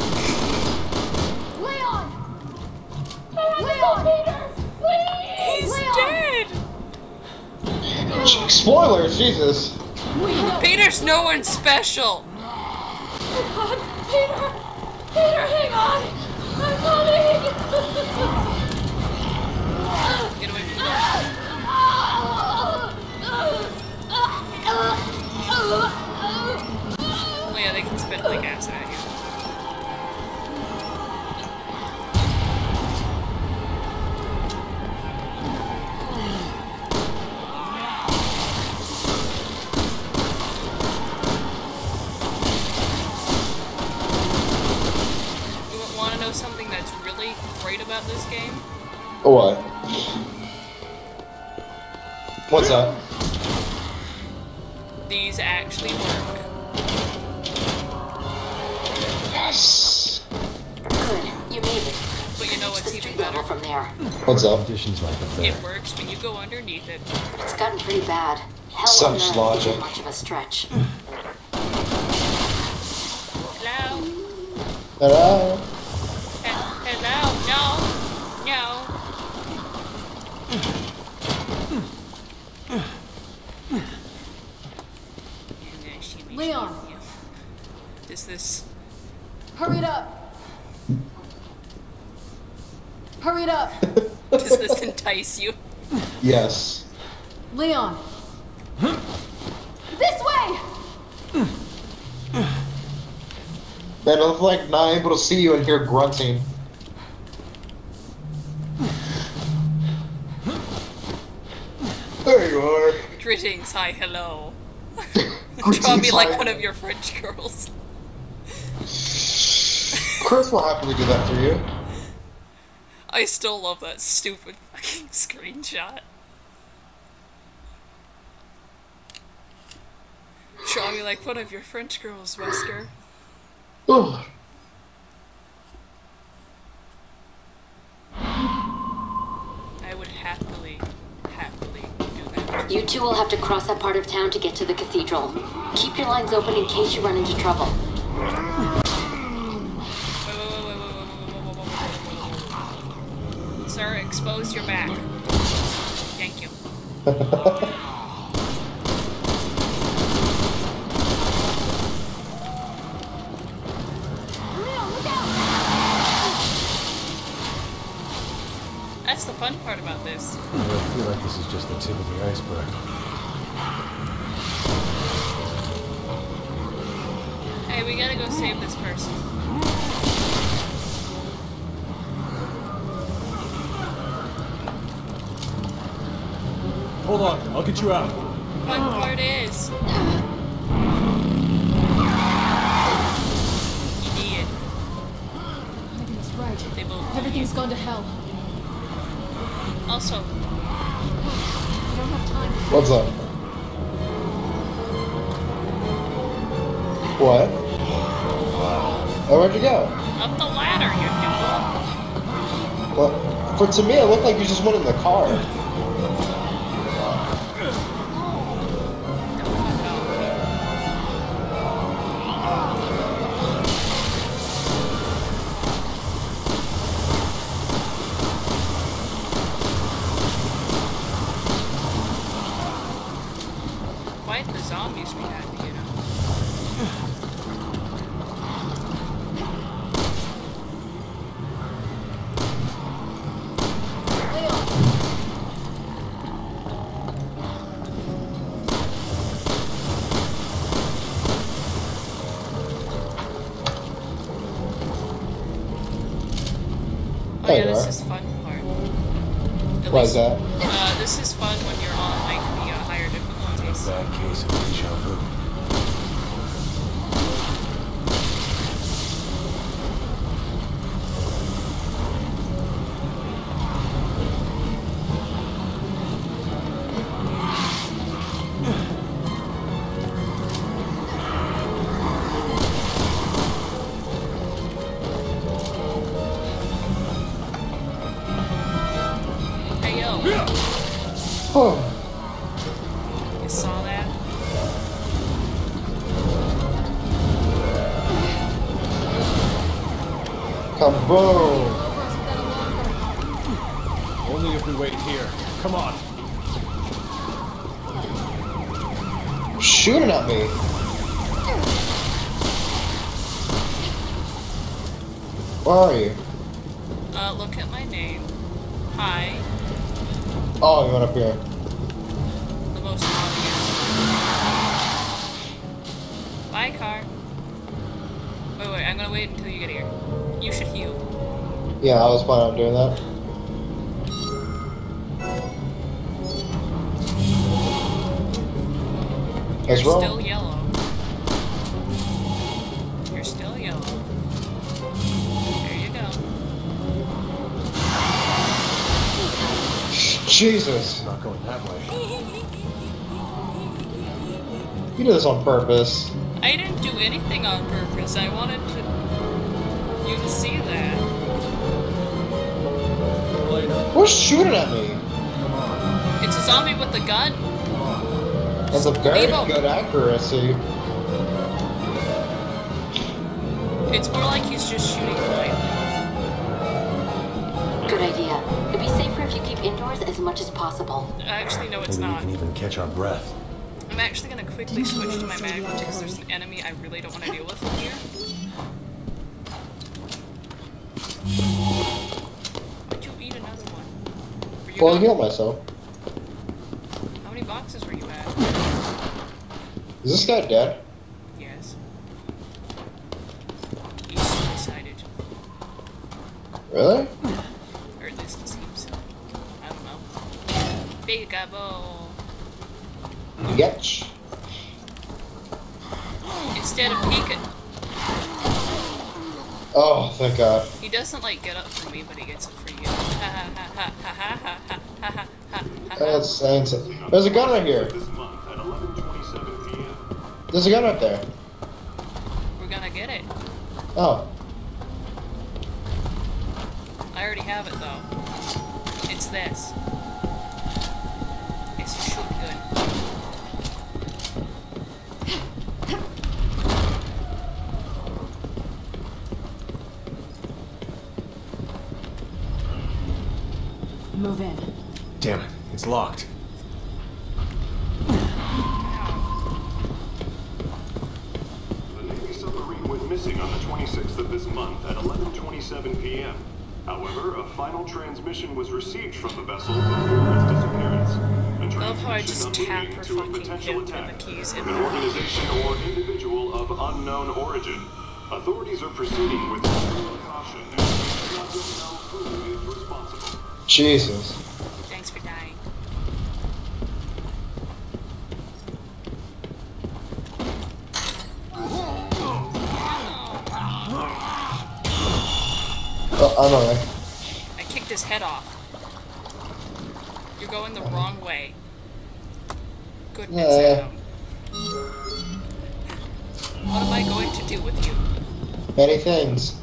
Leon! I Leon! to save Peter! Please! he's Leon! dead! Spoilers, Jesus. Peter's no one special! Oh, God, Peter! Peter, hang on! Oh yeah, they can spit like acid really great about this game? What? What's up? These actually work. Yes. Good, you made it. But you know what's even better? level from there. What's up? Conditions like it there. It works when you go underneath it. It's gotten pretty bad. Hell Such on logic. much of a stretch. Hello? Hello. He- hello? No? No? Leon! Is this... Hurry it up! Hurry it up! Does this entice you? Yes. Leon! This way! Man, I look like not able to see you and hear grunting. There you are. Greetings, hi, hello. Draw me like one of your French girls. Chris will happily do that for you. I still love that stupid fucking screenshot. Draw me like one of your French girls, Wesker. Ugh. two will have to cross that part of town to get to the cathedral. Keep your lines open in case you run into trouble. Sir, expose your back. Thank you. this is just the tip of the iceberg. Hey, we gotta go save this person. Hold on, I'll get you out. Fun part is. Idiot. Megan is right. They both. Everything's gone to hell. Also, What's up? What? Oh, where'd you go? up the ladder, you noob. What? For to me, it looked like you just went in the car. Oh, you saw that? kaboom! You did this on purpose. I didn't do anything on purpose. I wanted to you to see that. Who's shooting at me? It's a zombie with a gun. That's a very Leave 'em. good accuracy. It's more like he's just shooting quietly. Good idea. It'd be safer if you keep indoors as much as possible. Actually, no, it's Maybe we can even catch our breath. I'm actually gonna quickly switch to my mag because there's an enemy I really don't want to deal with in here. Why'd you eat another one? You Well, not- heal myself. How many boxes were you at? Is this guy dead? Yes. He's suicided. Really? Or at least it seems so. I don't know. Peekaboo sketch. Instead of peeking. Oh, thank God. He doesn't like get up for me, but he gets it for you. That's science. There's a gun right here. There's a gun right there. We're gonna get it. Oh. I already have it though. It's this. Move in. Damn it, it's locked. The Navy submarine went missing on the 26th of this month at 11:27 p.m. However, a final transmission was received from the vessel before its disappearance. A Love how I transmission just tap her to a fucking potential attack the keys of in an organization or individual of unknown origin. Authorities are proceeding with extreme caution and do not know who is responsible. Jesus. Thanks for dying. Oh, I'm alright. I kicked his head off. You're going the wrong way. Goodness, Yeah. What am I going to do with you? Many things.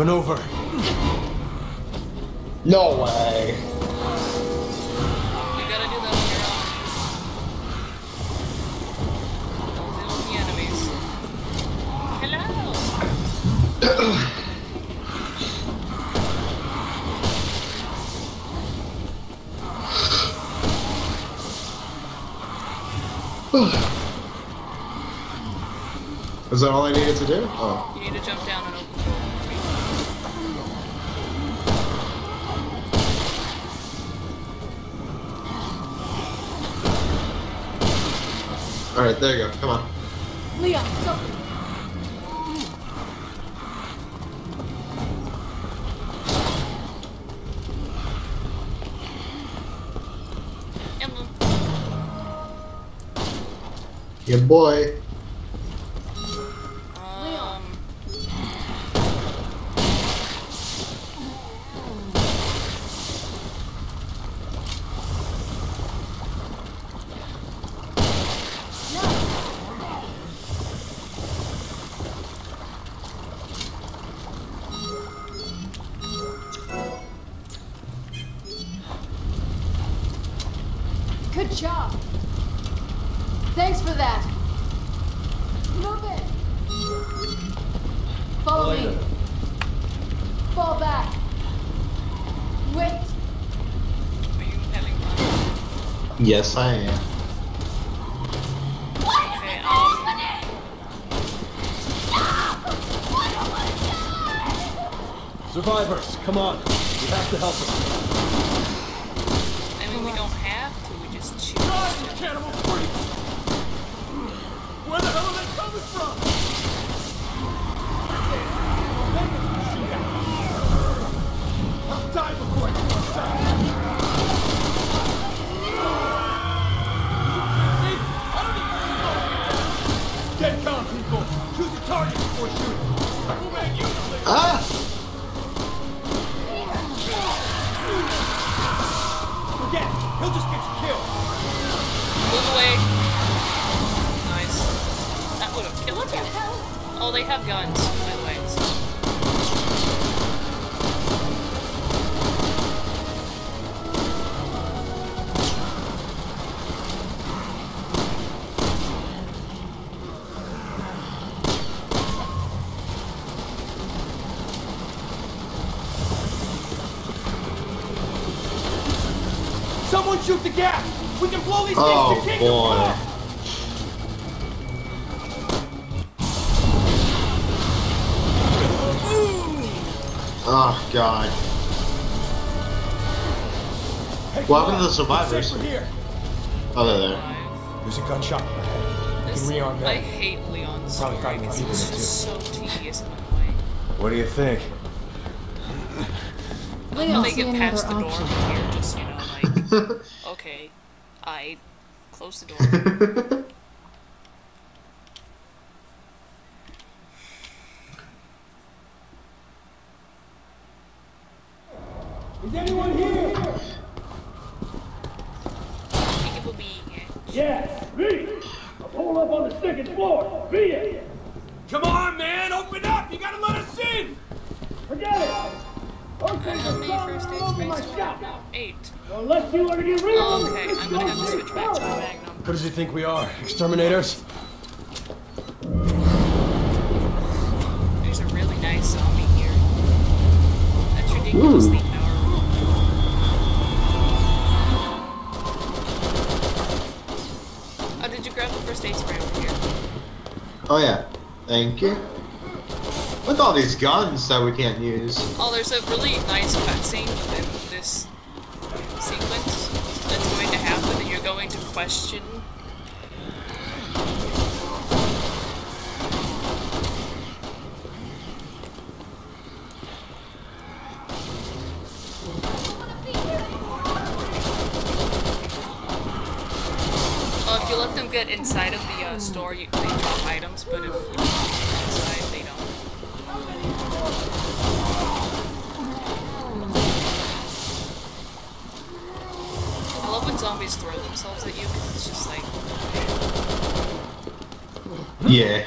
And over. No way. You gotta do that on your own. Don't deal with the enemies. Hello! Is that all I needed to do? Oh. You need to jump down Alright, there you go. Come on. Leon, something. Emblem. Good boy. Yes, I am. Okay, um, Survivors, come on. We have to help them. They have guns, Hey, What come happened to the survivors? It's safer here. Oh, they're there. There's a gunshot in my head. This, can rearm I hate Leon's Probably story find more because people it's just so tedious and annoying. What do you think? They'll make it past the door option. just, you know, like, okay, I close the door. guns that we can't use. Oh, there's a really nice cutscene within this sequence that's going to happen, and you're going to question. Well, if you let them get inside of the uh, store, you, they drop items, but if you inside, they don't. I love when zombies throw themselves at you because it's just like, Yeah.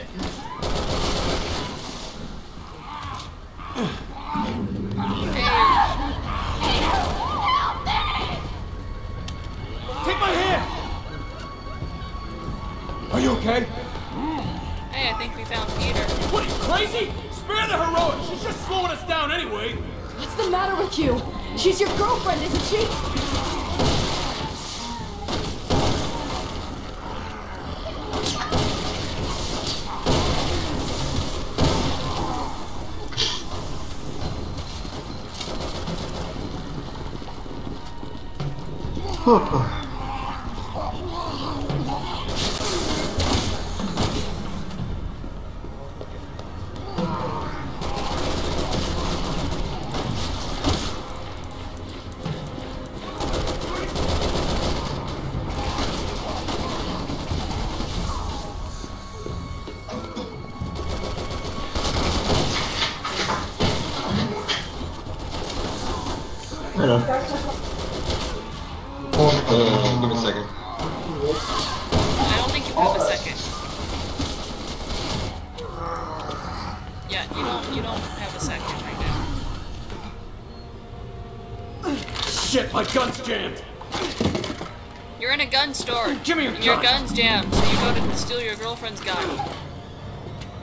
Your and Your gun. gun's jammed, so you go to steal your girlfriend's gun.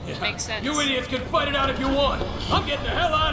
Yeah. Makes sense. You idiots can fight it out if you want. I'm getting the hell out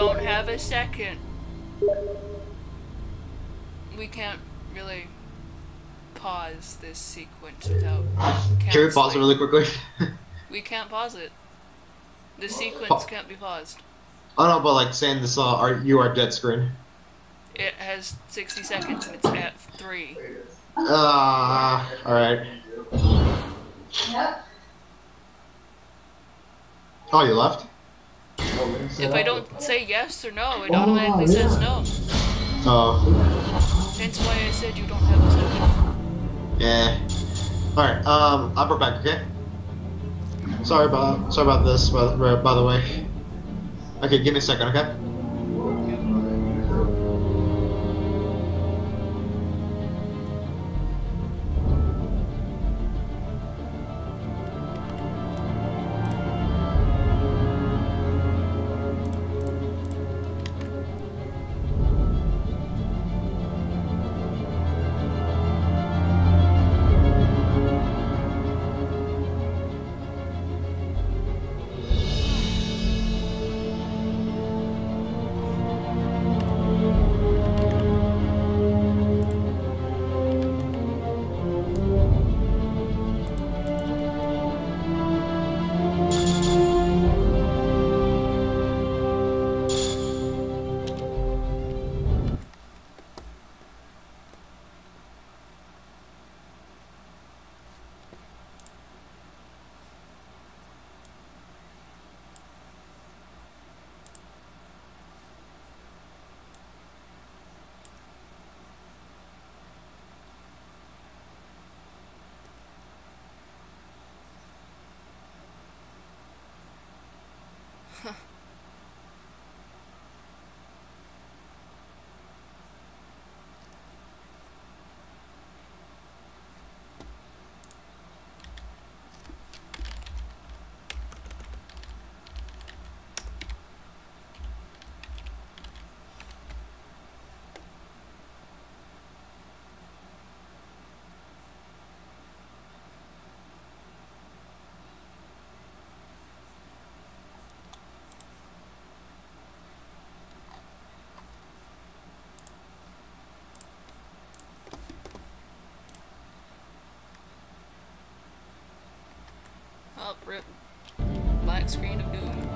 don't have a second. We can't really pause this sequence without. Can we pause it really quickly? We can't pause it. The sequence Pa- can't be paused. oh no, but like saying this, uh, are you are dead screen. It has 60 seconds and it's at 3. Ah, uh, alright. Yep. Oh, you left? If I don't say yes or no, it automatically says no. Oh, Hence why I said you don't have a second. yeah. Alright, um, I'll be back, okay? Sorry about, sorry about this, by, by the way. Okay, give me a second, okay? Screen of doom.